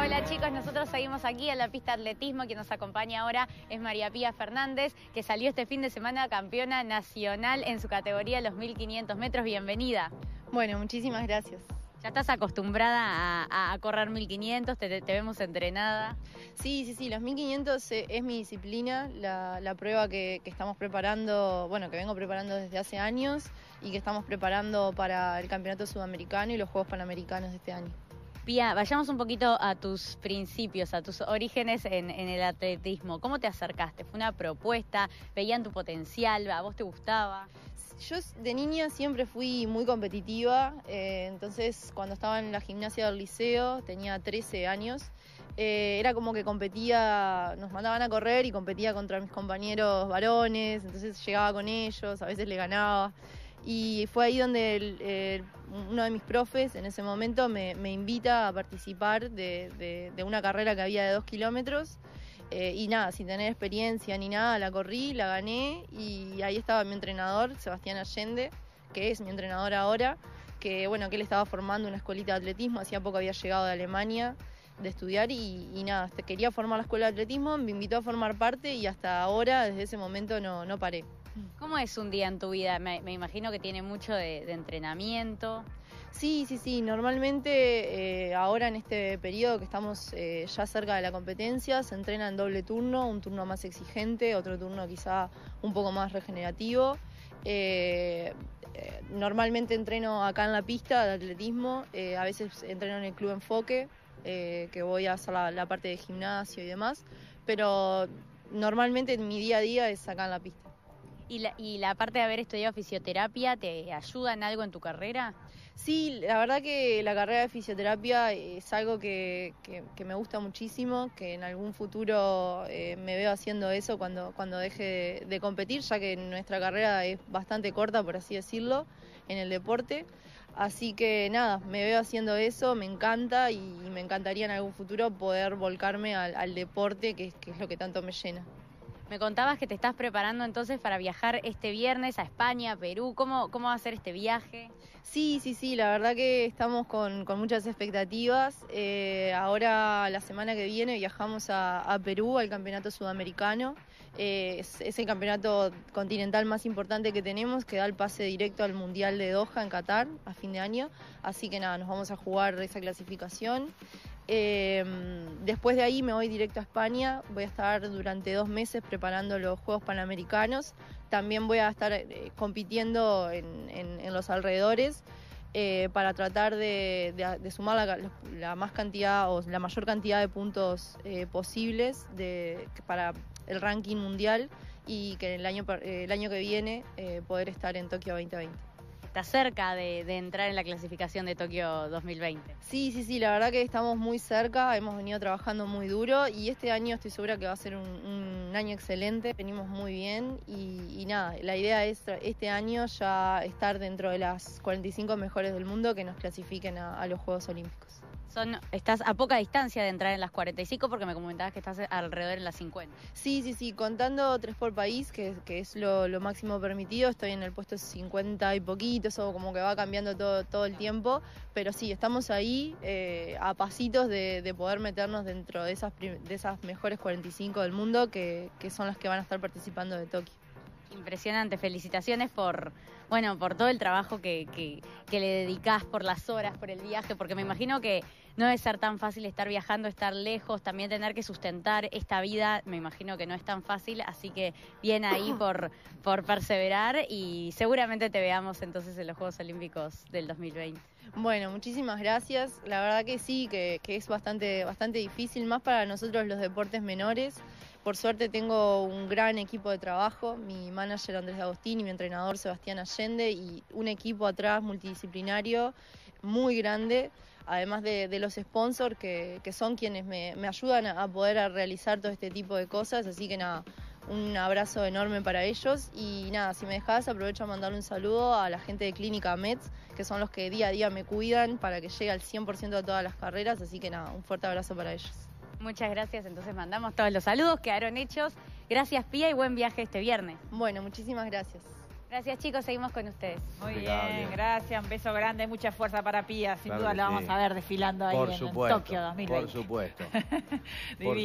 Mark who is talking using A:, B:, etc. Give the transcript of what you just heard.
A: Hola chicos, nosotros seguimos aquí en la pista de atletismo. Quien nos acompaña ahora es María Pía Fernández, que salió este fin de semana campeona nacional en su categoría los 1500 metros. Bienvenida.
B: Bueno, muchísimas gracias.
A: ¿Ya estás acostumbrada a, correr 1500? Te, vemos entrenada?
B: Sí, sí, sí, los 1500 es mi disciplina, la, prueba que, estamos preparando, bueno, que vengo preparando desde hace años y que estamos preparando para el Campeonato Sudamericano y los Juegos Panamericanos de este año.
A: Vayamos un poquito a tus principios, a tus orígenes en, el atletismo. ¿Cómo te acercaste? ¿Fue una propuesta? ¿Veían tu potencial? ¿A vos te gustaba?
B: Yo de niña siempre fui muy competitiva, eh, entonces cuando estaba en la gimnasia del liceo, tenía 13 años, eh, era como que competía, nos mandaban a correr y competía contra mis compañeros varones, entonces llegaba con ellos, a veces le ganaba. Y fue ahí donde uno de mis profes en ese momento me, invita a participar de, una carrera que había de dos kilómetros. Eh, y nada, sin tener experiencia ni nada, la corrí, la gané y ahí estaba mi entrenador, Sebastián Allende, que es mi entrenador ahora, que bueno, que él estaba formando una escuelita de atletismo, hacía poco había llegado de Alemania de estudiar y, nada, quería formar la escuela de atletismo, me invitó a formar parte y hasta ahora, desde ese momento, no, no paré.
A: ¿Cómo es un día en tu vida? Me, imagino que tiene mucho de, entrenamiento.
B: Sí, sí, sí. Normalmente eh, ahora en este periodo que estamos eh, ya cerca de la competencia se entrena en doble turno, un turno más exigente, otro turno quizá un poco más regenerativo. Eh, normalmente entreno acá en la pista de atletismo, a veces entreno en el Club Enfoque, que voy a hacer la, la parte de gimnasio y demás, pero normalmente mi día a día es acá en la pista.
A: ¿Y la, ¿Y la parte de haber estudiado fisioterapia te ayuda en algo en tu carrera?
B: Sí, la verdad que la carrera de fisioterapia es algo que, me gusta muchísimo, que en algún futuro eh, me veo haciendo eso cuando, cuando deje de, competir, ya que nuestra carrera es bastante corta, por así decirlo, en el deporte. Así que nada, me veo haciendo eso, me encanta y, me encantaría en algún futuro poder volcarme al, deporte, que es lo que tanto me llena.
A: Me contabas que te estás preparando entonces para viajar este viernes a España, Perú. ¿Cómo, cómo va a ser este viaje?
B: Sí, sí, sí, la verdad que estamos con, muchas expectativas. Eh, ahora, la semana que viene, viajamos a, Perú al Campeonato Sudamericano. Eh, es, es, el campeonato continental más importante que tenemos, que da el pase directo al Mundial de Doha en Qatar a fin de año. Así que nada, nos vamos a jugar esa clasificación. Em, después de ahí me voy directo a España, voy a estar durante dos meses preparando los Juegos Panamericanos, también voy a estar eh, compitiendo en, los alrededores eh, para tratar de, sumar la, más cantidad o la mayor cantidad de puntos eh, posibles para el ranking mundial y que el año, el año que viene poder estar en Tokio 2020
A: está cerca de, entrar en la clasificación de Tokio 2020.
B: Sí, sí, sí, la verdad que estamos muy cerca, hemos venido trabajando muy duro y este año estoy segura que va a ser un, año excelente, venimos muy bien y, nada, la idea es este año ya estar dentro de las 45 mejores del mundo que nos clasifiquen a los Juegos Olímpicos.
A: Son, estás a poca distancia de entrar en las 45 porque me comentabas que estás alrededor en las 50.
B: Sí, sí, sí, contando tres por país, que, que es lo, máximo permitido, estoy en el puesto 50 y poquito, eso como que va cambiando todo, todo el tiempo, pero sí, estamos ahí eh, a pasitos de, poder meternos dentro de esas, de esas mejores 45 del mundo que, que son las que van a estar participando de Tokio.
A: Impresionante, felicitaciones por, bueno, por todo el trabajo que, que, le dedicás, por las horas, por el viaje, porque me imagino que no debe ser tan fácil estar viajando, estar lejos, también tener que sustentar esta vida, me imagino que no es tan fácil, así que bien ahí por, por perseverar y seguramente te veamos entonces en los Juegos Olímpicos del 2020.
B: Bueno, muchísimas gracias. La verdad que sí, que, que es bastante, bastante difícil, más para nosotros los deportes menores. Por suerte tengo un gran equipo de trabajo, mi manager Andrés Agostini, mi entrenador Sebastián Allende y un equipo atrás multidisciplinario muy grande, además de, los sponsors que, son quienes me, ayudan a poder realizar todo este tipo de cosas, así que nada, un abrazo enorme para ellos y nada, si me dejas aprovecho a mandarle un saludo a la gente de Clínica Mets, que son los que día a día me cuidan para que llegue al 100% de todas las carreras, así que nada, un fuerte abrazo para ellos.
A: Muchas gracias, entonces mandamos todos los saludos, quedaron hechos. Gracias Pía y buen viaje este viernes.
B: Bueno, muchísimas gracias.
A: Gracias chicos, seguimos con ustedes.
C: Muy
D: Impecable.
C: bien, gracias. Un beso grande, mucha fuerza para Pía. Sin
D: Claro
C: duda la vamos
D: sí.
C: a ver desfilando ahí
D: Por
C: en
D: supuesto.
C: Tokio 2020.
D: Por supuesto.